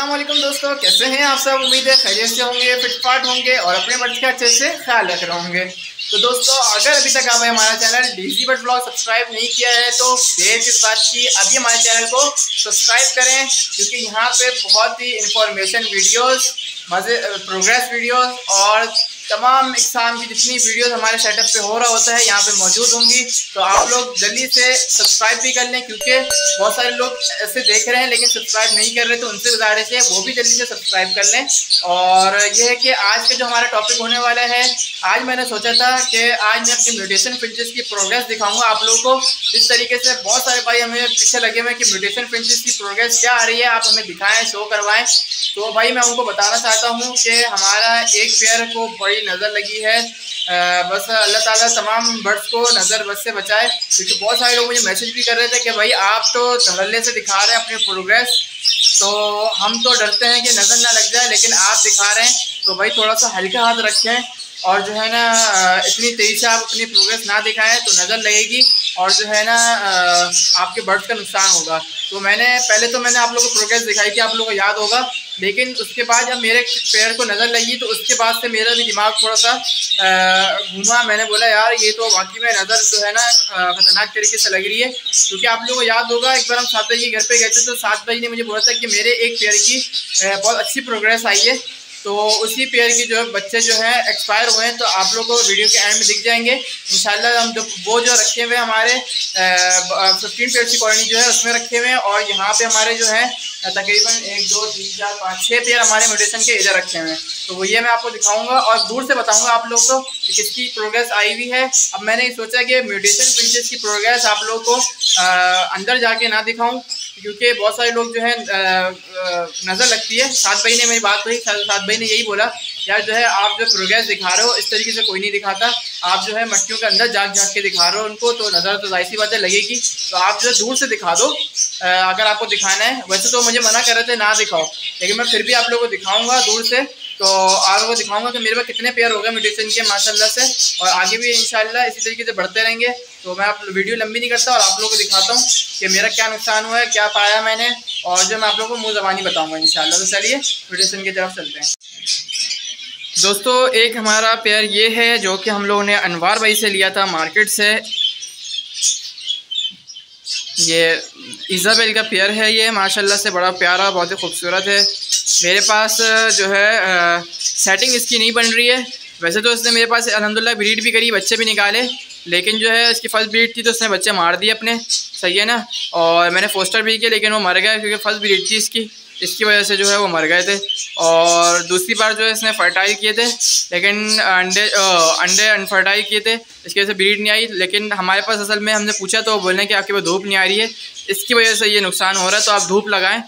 अस्सलाम वालेकुम दोस्तों, कैसे हैं आप सब? उम्मीद है खैरियत से होंगे फिटफाट होंगे और अपने बच्चे का अच्छे से ख्याल रख रहे होंगे। तो दोस्तों, अगर अभी तक आपने हमारा channel DG but blog subscribe नहीं किया है तो देर किस बात की अभी हमारे चैनल को सब्सक्राइब करें, क्योंकि यहाँ पर बहुत ही इंफॉर्मेशन वीडियोज़ मज़े प्रोग्रेस वीडियोज़ और तमाम इकसाम की जितनी वीडियोस हमारे सेटअप पे हो रहा होता है, यहाँ पे मौजूद होंगी। तो आप लोग जल्दी से सब्सक्राइब भी कर लें, क्योंकि बहुत सारे लोग ऐसे देख रहे हैं, लेकिन सब्सक्राइब नहीं कर रहे तो उनसे गुजारिश है वो भी जल्दी से सब्सक्राइब कर लें। और ये है कि आज का जो हमारा टॉपिक होने वाला है, आज मैंने सोचा था कि आज मैं अपनी म्यूटेशन फिंचेस की प्रोग्रेस दिखाऊँगा आप लोगों को। इस तरीके से बहुत सारे भाई हमें पीछे लगे हुए कि म्यूटेशन फिंचेस की प्रोग्रेस क्या आ रही है, आप हमें दिखाएँ शो करवाएँ। तो भाई मैं उनको बताना चाहता हूँ कि हमारा एक पेयर को बड़ी बड़ी नज़र लगी है। आ, बस अल्लाह ताला तमाम बर्ड्स को नज़र बस से बचाए क्योंकि बहुत सारे लोग मुझे मैसेज भी कर रहे थे कि भाई आप तो धड़ल्ले से दिखा रहे हैं अपनी प्रोग्रेस तो हम तो डरते हैं कि नज़र ना लग जाए लेकिन आप दिखा रहे हैं तो भाई थोड़ा सा हल्का हाथ रखें और जो है ना इतनी तेज़ी से आप अपनी प्रोग्रेस ना दिखाएँ तो नज़र लगेगी और जो है ना आपके बर्ड्स का नुकसान होगा। तो मैंने, पहले तो मैंने आप लोगों को प्रोग्रेस दिखाई थी आप लोगों को याद होगा, लेकिन उसके बाद जब मेरे पैर को नज़र लगी तो उसके बाद से मेरा भी दिमाग थोड़ा सा घूमा। मैंने बोला, यार, ये तो वाकई में नज़र जो है ना ख़तरनाक तरीके से लग रही है। क्योंकि आप लोगों को याद होगा, एक बार हम सात बजे घर पर गए थे तो सात बजे ने मुझे बोला था कि मेरे एक पेयर की बहुत अच्छी प्रोग्रेस आई है। तो उसी पेयर की जो है बच्चे जो हैं एक्सपायर हुए हैं तो आप लोग को वीडियो के एंड में दिख जाएँगे। इंशाल्लाह हम जो, वो जो रखे हुए हमारे फिफ्टीन पेयर की कॉलोनी जो है, उसमें रखे हुए हैं और यहाँ पे हमारे जो है, तकरीबन एक, दो, तीन, चार, पाँच छः पेयर हमारे म्यूटेशन के इधर रखे हुए हैं। तो वो ये मैं आपको दिखाऊँगा और दूर से बताऊँगा आप लोग को कि किसकी प्रोग्रेस आई हुई है। अब मैंने सोचा कि म्यूटेशन प्रिंसेस की प्रोग्रेस आप लोग को अंदर जाके ना दिखाऊँ। क्योंकि बहुत सारे लोग जो है नज़र लगती है। सात भाई ने मेरी बात कही, सात भाई ने यही बोला, यार जो है, आप जो प्रोग्रेस दिखा रहे हो, इस तरीके से कोई नहीं दिखाता। आप जो है, मट्टियों के अंदर जाग जाग के दिखा रहे हो उनको तो नज़र तो ज़ाहिर सी बात है, लगेगी। तो आप जो दूर से दिखा दो। अगर आपको दिखाना है, वैसे तो मुझे मना कर रहे थे, ना दिखाओ। लेकिन मैं फिर भी आप लोगों को दिखाऊँगा दूर से। तो आप लोगों को दिखाऊँगा कि मेरे पास कितने पेयर हो गए मेडिसिन के, माशाल्लाह से। और आगे भी इंशाल्लाह इसी तरीके से बढ़ते रहेंगे। तो मैं आप वीडियो लंबी नहीं करता और आप लोगों को दिखाता हूँ कि मेरा क्या नुकसान हुआ है, क्या पाया मैंने। और जो मैं आप लोगों को मुँह जबानी बताऊँगा इन तो चलिए मेडिसिन की तरफ़ चलते हैं। दोस्तों, एक हमारा पेयर ये है जो कि हम लोगों ने अनवार भाई से लिया था मार्केट से। ये इज़ाबेल का पेयर है ये, माशाल्लाह से बड़ा प्यारा, बहुत ही खूबसूरत है। मेरे पास जो है आ, सेटिंग इसकी नहीं बन रही है। वैसे तो उसने मेरे पास अलहमदिल्ला ब्रीड भी करी बच्चे भी निकाले लेकिन जो है इसकी फ़र्स्ट ब्रीड थी तो उसने बच्चे मार दिए अपने। सही है ना? और मैंने फोस्टर भी किया लेकिन वो मर गया क्योंकि फ़र्स्ट ब्रीड थी इसकी। इसकी वजह से जो है वो मर गए थे। और दूसरी बार जो है इसने फर्टाइल किए थे लेकिन अंडे अंडे अनफर्टाइल किए थे। इसकी वजह से ब्रीड नहीं आई लेकिन हमारे पास असल में हमने पूछा तो बोलने कि आपके पास धूप नहीं आ रही है। इसकी वजह से ये नुकसान हो रहा है तो आप धूप लगाएँ।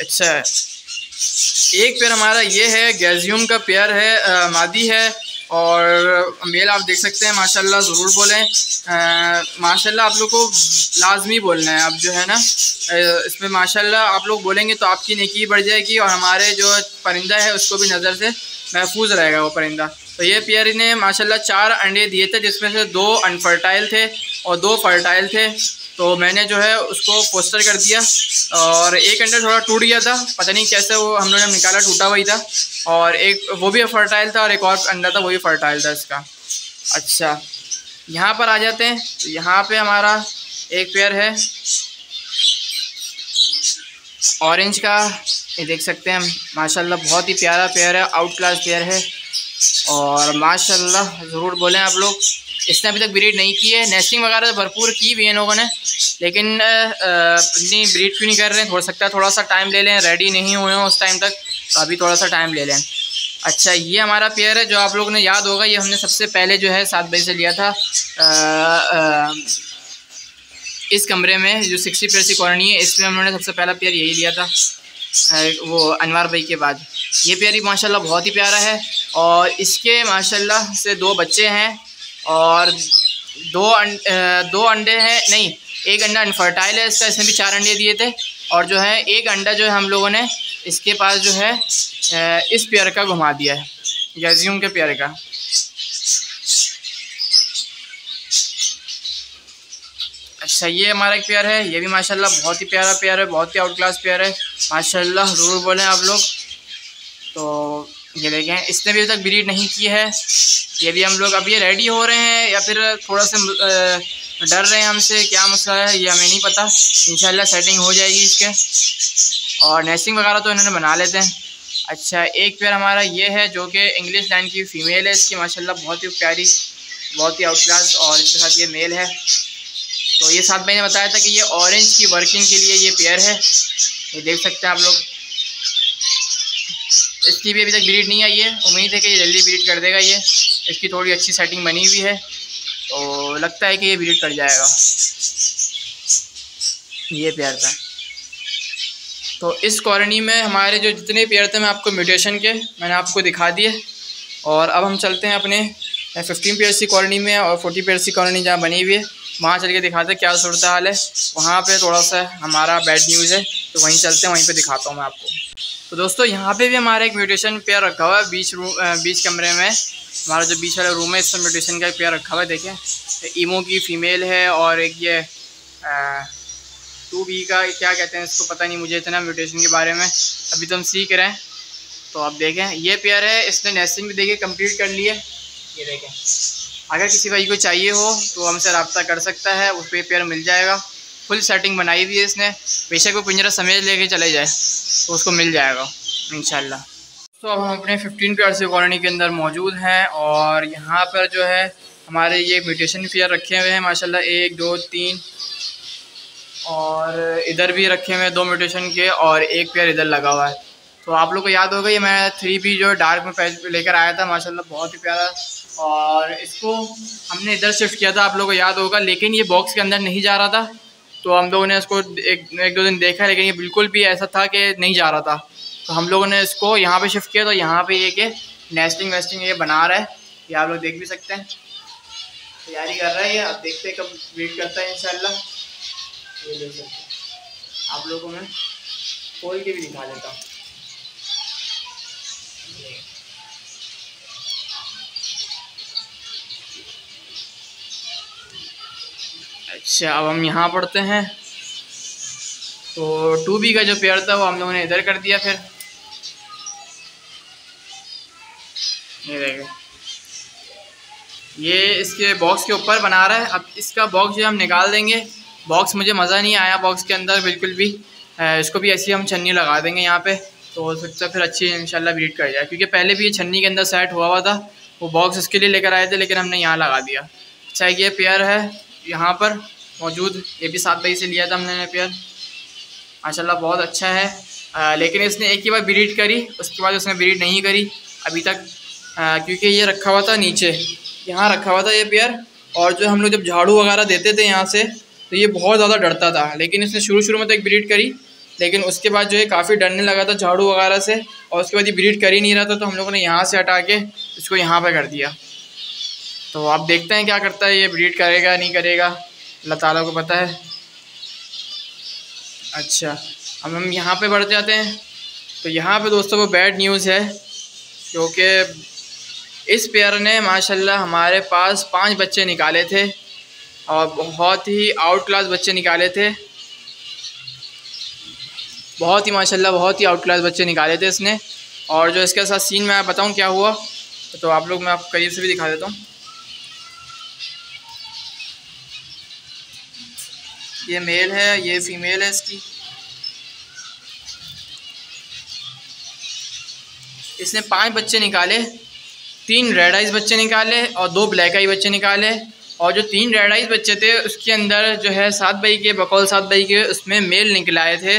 अच्छा। एक पेयर हमारा ये है गैजियम का पेयर है आ, मादी है और मेल आप देख सकते हैं माशाल्लाह ज़रूर बोलें। माशाल्लाह आप लोग को लाजमी बोलना है अब जो है ना इसमें माशाल्लाह आप लोग बोलेंगे तो आपकी नेकी बढ़ जाएगी और हमारे जो परिंदा है उसको भी नज़र से महफूज रहेगा वो परिंदा। तो ये पेयर ने माशाल्लाह चार अंडे दिए थे जिसमें से दो अनफर्टाइल थे और दो फर्टाइल थे। तो मैंने जो है उसको पोस्टर कर दिया और एक अंडा थोड़ा टूट गया था, पता नहीं कैसे वो हम लोगों ने निकाला, टूटा हुआ था और एक वो भी फर्टाइल था और एक और अंडा था, वो भी फर्टाइल था इसका। अच्छा यहाँ पर आ जाते हैं। तो यहाँ पे हमारा एक पेयर है। ऑरेंज का, ये देख सकते हैं माशाल्लाह, बहुत ही प्यारा पेयर है आउट क्लास पेयर है। और माशाल्लाह, ज़रूर बोलें आप लोग। इसने अभी तक ब्रीड नहीं की है। नेस्टिंग वगैरह तो भरपूर की भी है लोगों ने। लेकिन इतनी ब्रीड क्यों नहीं कर रहे हैं? हो सकता है थोड़ा सा टाइम ले लें रेडी नहीं हुए हों उस टाइम तक तो अभी थोड़ा सा टाइम ले लें। अच्छा ये हमारा पेयर है जो आप लोगों ने याद होगा। ये हमने सबसे पहले जो है सात बजे से लिया था। आ, आ, इस कमरे में जो सिक्सटी पेयर की कॉलोनी है इसमें हमने सबसे पहला पेयर यही लिया था। वो अनवर भाई के बाद। ये पेयर ही माशाल्लाह बहुत ही प्यारा है। और इसके माशाल्लाह से दो बच्चे हैं। और दो अं, दो अंडे हैं नहीं एक अंडा अनफर्टाइल है इसका इसने भी चार अंडे दिए थे और जो है एक अंडा जो है हम लोगों ने इसके पास जो है इस पेयर का घुमा दिया है गैजियम के पेयर का। अच्छा ये हमारा एक पेयर है ये भी माशाल्लाह बहुत ही प्यारा पेयर है बहुत ही आउट क्लास पेयर है माशाल्लाह ज़रूर बोलें आप लोग। तो ये देखें, इसने भी अभी तक ब्रीड नहीं की है। ये भी हम लोग अब ये रेडी हो रहे हैं, या फिर थोड़ा सा डर रहे हैं हमसे, क्या मसला है, ये हमें नहीं पता। इंशाल्लाह सेटिंग हो जाएगी इसके। और नेस्टिंग वगैरह तो इन्होंने बना लेते हैं। अच्छा एक पेयर हमारा ये है, जो कि इंग्लिश लाइन की फ़ीमेल है। इसकी माशाल्लाह बहुत ही प्यारी, बहुत ही आउट क्लास और इसके साथ ये मेल है। तो ये साथ मैंने बताया था कि ये ऑरेंज की वर्किंग के लिए ये पेयर है। ये देख सकते हैं आप लोग। इसकी भी अभी तक ब्रीड नहीं आई है। उम्मीद है कि ये जल्दी ब्रीड कर देगा ये। इसकी थोड़ी अच्छी सेटिंग बनी हुई है। तो लगता है कि ये ब्रीड कर जाएगा। ये पेयर था। तो इस कॉलोनी में हमारे जो जितने पेयर थे, मैं आपको म्यूटेशन के, मैंने आपको दिखा दिए। और अब हम चलते हैं अपने फिफ्टीन पेयर सी कॉलोनी में और फोर्टी पेयर सी कॉलोनी जहाँ बनी हुई है। वहाँ चल के दिखाते हैं क्या सूरत हाल है। वहाँ पे थोड़ा सा हमारा बैड न्यूज़ है। तो वहीं चलते हैं, वहीं पे दिखाता हूँ मैं आपको। तो दोस्तों, यहाँ पे भी हमारा एक म्यूटेशन पेयर रखा हुआ है, बीच रूम बीच कमरे में। हमारा जो बीच वाला रूम है, इसमें म्यूटेशन का एक पेयर रखा हुआ है, देखें। ईमो की फ़ीमेल है और एक ये टू बी का क्या कहते हैं इसको पता नहीं, मुझे इतना म्यूटेशन के बारे में। अभी तो हम सीख रहे हैं। तो आप देखें, ये पेयर है, इसने नेस्टिंग भी देखिए कंप्लीट कर ली है। ये देखें। अगर किसी भाई को चाहिए हो तो हमसे रबता कर सकता है, उस पर पेयर मिल जाएगा। फुल सेटिंग बनाई हुई है इसने। बेशक वो पिंजरा समेत लेके चले जाए। उसको मिल जाएगा इन तो अब हम अपने फिफ्टीन पेयर से कॉलोनी के अंदर मौजूद हैं और यहाँ पर जो है, हमारे ये म्यूटेशन पेयर रखे हुए हैं, माशाल्लाह, एक, दो, तीन, और इधर भी रखे हुए हैं दो म्यूटेशन के और एक पेयर इधर लगा हुआ है। तो आप लोग को याद होगा, ये मैं थ्री पी जो डार्क में लेकर आया था, माशाल्लाह, बहुत ही प्यारा। और इसको हमने इधर शिफ्ट किया था, आप लोग को याद होगा, लेकिन ये बॉक्स के अंदर नहीं जा रहा था। तो हम लोगों ने इसको एक एक दो दिन देखा, लेकिन ये बिल्कुल भी ऐसा था कि नहीं जा रहा था। तो हम लोगों ने इसको यहाँ पे शिफ्ट किया तो यहाँ पे ये कि नेस्टिंग वेस्टिंग ये बना रहा है। ये आप लोग देख भी सकते हैं। तैयारी कर रहा है ये। आप देखते हैं कब वेट करता है इंशाल्लाह। ये देख सकते हैं। आप लोगों में खोल के भी दिखा देता हूँ। अच्छा अब हम यहाँ पढ़ते हैं। तो टू बी का जो पेयर था, वो हम लोगों ने इधर कर दिया फिर। ये देखें। ये इसके बॉक्स के ऊपर बना रहा है। अब इसका बॉक्स जो हम निकाल देंगे। बॉक्स मुझे मज़ा नहीं आया बॉक्स के अंदर, बिल्कुल भी। इसको भी ऐसी हम छन्नी लगा देंगे यहाँ पे। तो सकता फिर अच्छी, इंशाल्लाह ब्रीड कर जाए। क्योंकि पहले भी ये छन्नी के अंदर सेट हुआ हुआ था। वो बॉक्स इसके लिए लेकर आए थे, लेकिन हमने यहाँ लगा दिया। अच्छा ये पेयर है यहाँ पर। मौजूद। ये भी सात बजे से लिया था हमने पेयर माशाल्लाह बहुत अच्छा है। आ, लेकिन इसने एक ही बार ब्रीड करी उसके बाद उसने ब्रीड नहीं करी। अभी तक आ, क्योंकि ये रखा हुआ था नीचे। यहाँ रखा हुआ था ये पेयर और जो हम लोग जब झाड़ू वगैरह देते थे यहाँ से तो ये बहुत ज़्यादा डरता था। लेकिन इसने शुरू शुरू में तो एक ब्रीड करी। लेकिन उसके बाद जो है काफ़ी डरने लगा था झाड़ू वगैरह से और उसके बाद ये ब्रीड कर ही नहीं रहा था तो हम लोगों ने यहाँ से हटा के इसको यहाँ पर कर दिया। तो आप देखते हैं क्या करता है ये ब्रीड करेगा नहीं करेगा। अल्लाह ताला को पता है। अच्छा अब हम यहाँ पे बढ़ जाते हैं। तो यहाँ पे दोस्तों वो बैड न्यूज़ है, क्योंकि इस पेयर ने माशाल्लाह हमारे पास पाँच बच्चे निकाले थे और बहुत ही आउट क्लास बच्चे निकाले थे। बहुत ही माशाल्लाह बहुत ही आउट क्लास बच्चे निकाले थे इसने। और जो इसके साथ सीन मैं बताऊँ क्या हुआ? तो आप लोग मैं आप करीब से भी दिखा देता हूँ। ये मेल है, ये फीमेल है इसकी। इसने पाँच बच्चे निकाले, तीन रेड आइज़ बच्चे निकाले और दो ब्लैक आई बच्चे निकाले। और जो तीन रेड आइज़ बच्चे थे, उसके अंदर जो है सात भाई के, बकौल सात भाई के, उसमें मेल निकल आए थे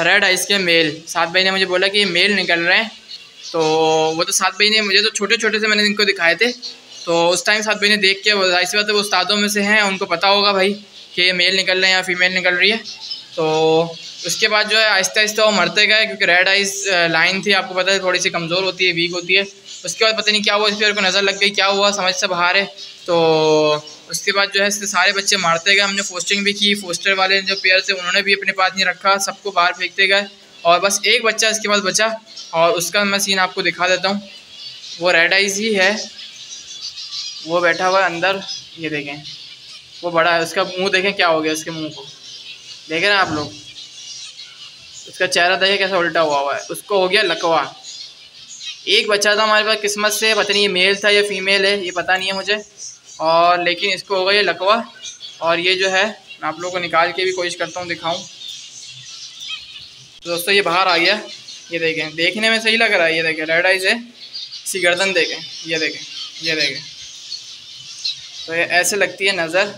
रेड आइस के मेल। सात भाई ने मुझे बोला कि ये मेल निकल रहे हैं। तो वो तो सात भाई ने, मुझे तो छोटे छोटे से मैंने इनको दिखाए थे। तो उस टाइम सात भाई ने देख के ऐसी बात है वो उस्तादों में से हैं, उनको पता होगा भाई। कि मेल निकल रहे हैं या फीमेल निकल रही है। तो उसके बाद जो है आहिस्ता आहिस्ता वो मरते गए क्योंकि रेड आइज़ लाइन थी, आपको पता है थोड़ी सी कमज़ोर होती है वीक होती है। उसके बाद पता नहीं क्या हुआ, इस पर को नज़र लग गई, क्या हुआ, समझ से बाहर है। तो उसके बाद जो है इससे सारे बच्चे मारते गए, हमने पोस्टिंग भी की पोस्टर वाले जो पेयर थे, उन्होंने भी अपने पास नहीं रखा, सबको बाहर फेंकते गए। और बस एक बच्चा इसके पास बचा, और उसका मैं सीन आपको दिखा देता हूँ। वो रेड आइज़ ही है। वो बैठा हुआ है अंदर, ये देखें। वो बड़ा है, उसका मुँह देखें क्या हो गया उसके मुँह को। देखें ना आप लोग? उसका चेहरा देखें कैसा उल्टा हुआ हुआ है। उसको हो गया लकवा। एक बच्चा था हमारे पास किस्मत से, पता नहीं ये मेल था या फीमेल है, ये पता नहीं है मुझे। और लेकिन इसको हो गया ये लकवा। और ये जो है, मैं आप लोगों को निकाल के भी कोशिश करता हूँ दिखाऊँ। तो दोस्तों, ये बाहर आ गया। ये देखें, देखने में सही लग रहा है, ये देखें रेड आइज़ है। इसी गर्दन देखें, ये देखें ये देखें। तो ये ऐसे लगती है नज़र।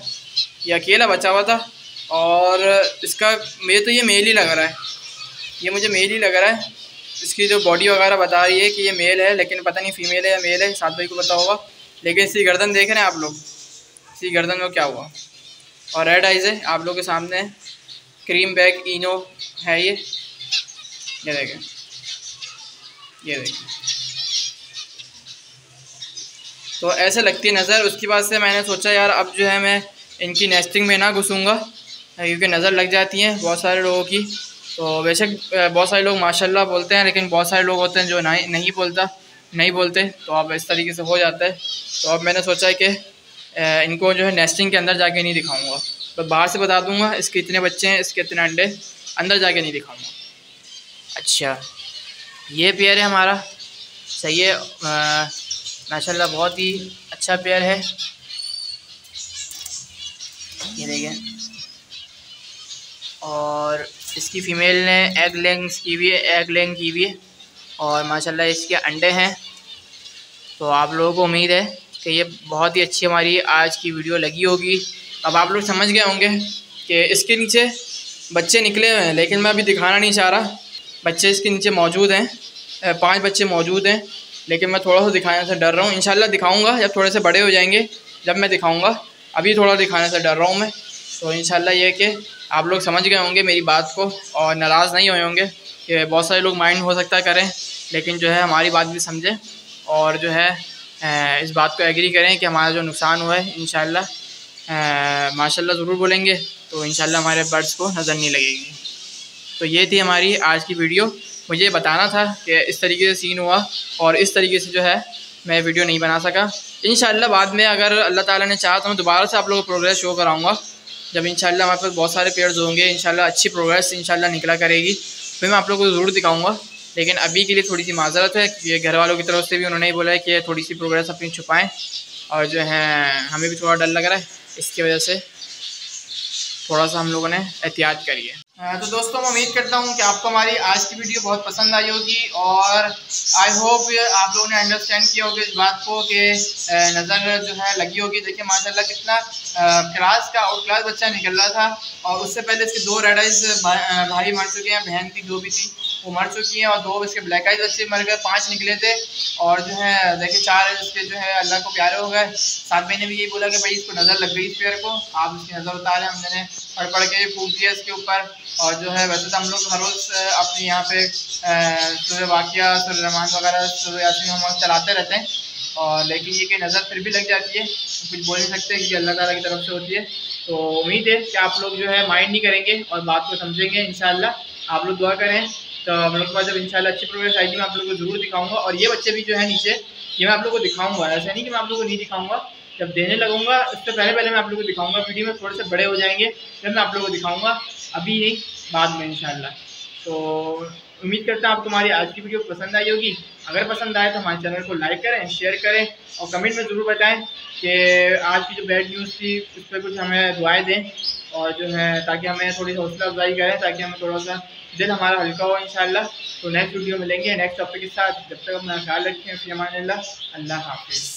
ये अकेला बचा हुआ था और इसका, मुझे तो ये मेल ही लग रहा है। ये मुझे मेल ही लग रहा है। इसकी जो बॉडी वगैरह बता रही है कि ये मेल है, लेकिन पता नहीं फीमेल है या मेल है, सात भाई को पता होगा। लेकिन इसकी गर्दन देख रहे हैं आप लोग। इसी गर्दन में क्या हुआ? और रेड आइज़ है, आप लोग के सामने क्रीम बैग इनो है ये। ये देखें। ये देखें। तो ऐसे लगती नज़र। उसके बाद से मैंने सोचा, यार, अब जो है मैं इनकी नेस्टिंग में ना घुसूँगा, क्योंकि नज़र लग जाती है बहुत सारे लोगों की। तो वैसे बहुत सारे लोग माशाल्लाह बोलते हैं, लेकिन बहुत सारे लोग होते हैं जो नहीं नहीं बोलता, नहीं बोलते। तो अब इस तरीके से हो जाता है। तो अब मैंने सोचा है कि इनको जो है नेस्टिंग के अंदर जाके नहीं दिखाऊँगा। तो बाहर से बता दूँगा, इसके इतने बच्चे हैं, इसके इतने अंडे, अंदर जाके नहीं दिखाऊँगा। अच्छा ये पेयर है हमारा। सही है माशाल्लाह बहुत ही अच्छा पेयर है। ये देखें। और इसकी फ़ीमेल ने एग लेंग्स की भी है एग लेंग की भी है। और माशाल्लाह इसके अंडे हैं। तो आप लोगों को उम्मीद है कि ये बहुत ही अच्छी हमारी आज की वीडियो लगी होगी। अब आप लोग समझ गए होंगे कि इसके नीचे बच्चे निकले हुए हैं, लेकिन मैं अभी दिखाना नहीं चाह रहा। बच्चे इसके नीचे मौजूद हैं पाँच बच्चे मौजूद हैं, लेकिन मैं थोड़ा सा दिखाने से डर रहा हूँ। इंशाल्लाह दिखाऊँगा, जब थोड़े से बड़े हो जाएँगे, जब मैं दिखाऊँगा। अभी थोड़ा दिखाने से डर रहा हूँ मैं। तो इंशाल्लाह ये कि आप लोग समझ गए होंगे मेरी बात को और नाराज़ नहीं हुए होंगे कि बहुत सारे लोग माइंड हो सकता करें, लेकिन जो है हमारी बात भी समझें और जो है इस बात को एग्री करें कि हमारा जो नुकसान हुआ है इन माशाल्लाह ज़रूर बोलेंगे तो इन हमारे बर्ड्स को नज़र नहीं लगेगी। तो ये थी हमारी आज की वीडियो। मुझे बताना था कि इस तरीके से सीन हुआ और इस तरीके से जो है मैं वीडियो नहीं बना सका। इन बाद में अगर अल्लाह ताला ने चाहा तो मैं दोबारा से आप लोगों को प्रोग्रेस शो कराऊँगा। जब इन हमारे पास बहुत सारे पेड़ होंगे इन अच्छी प्रोग्रेस इन निकला करेगी। फिर मैं आप लोगों को ज़रूर दिखाऊँगा। लेकिन अभी के लिए थोड़ी सी माजरत है कि घर वालों की तरफ़ से भी उन्होंने ही बोला है कि थोड़ी सी प्रोग्रेस अपनी छुपाएँ। और जो है, हमें भी थोड़ा डर लग रहा है। इसकी वजह से थोड़ा सा हम लोगों ने एहतियात करी है। तो दोस्तों, मैं उम्मीद करता हूँ कि आपको हमारी आज की वीडियो बहुत पसंद आई होगी और आई होप आप लोगों ने अंडरस्टैंड किया होगा इस बात को कि नज़र जो है लगी होगी। देखिए, माशाल्लाह कितना क्लास का और क्लास बच्चा निकल रहा था और उससे पहले इसके दो रेडाइज भाई मर चुके हैं, बहन की जो भी थी। वो मर चुकी हैं और दो इसके ब्लैक आइज़ बच्चे मर गए, पाँच निकले थे और जो है, देखिए, चार इसके जो है अल्लाह को प्यारे हो गए। साथ महीने भी यही बोला कि भाई, इसको नज़र लग गई इस पेड़ को। आप इसकी नज़र उतारे, हमने पढ़ पढ़ के फूक दिया इसके ऊपर। और जो है, वैसे तो हम लोग हर रोज़ अपने यहाँ पे सूर्य वाक़िया सूर्य रहमान वगैरह सूर्य यासिन हम चलाते रहते हैं। और लेकिन ये कि नज़र फिर भी लग जाती है, कुछ बोल नहीं सकते कि अल्लाह ताला की तरफ़ से होती है। तो उम्मीद है कि आप लोग जो है माइंड नहीं करेंगे और बात को समझेंगे इन आप लोग दुआ करें। तो हम लोग के पास जब इंशाल्लाह अच्छी प्रोग्रेस आएगी, मैं आप लोगों को ज़रूर दिखाऊँगा। और ये बच्चे भी जो है नीचे, ये मैं आप लोगों को दिखाऊँगा। ऐसा नहीं कि मैं आप लोगों को नहीं दिखाऊँगा। जब देने लगूँगा उससे पहले पहले मैं आप लोगों को दिखाऊँगा। वीडियो में थोड़े से बड़े हो जाएँगे जब मैं आप लोगों को दिखाऊँगा। अभी नहीं, बाद में इनशाला तो उम्मीद करता हूँ आपको हमारी आज की वीडियो पसंद आई होगी। अगर पसंद आए तो हमारे चैनल को लाइक करें शेयर करें और कमेंट में ज़रूर बताएँ कि आज की जो बैड न्यूज़ थी, उस पर कुछ हमें दुआएँ दें। और जो है, ताकि हमें थोड़ी हौसला अफजाई करें, ताकि हमें थोड़ा सा दिल हमारा हल्का हो इन तो नेक्स्ट वीडियो में लेंगे नेक्स्ट टॉपिक के साथ। जब तक अपना ख्याल रखें, फिर हमारे अल्लाह हाफिज़।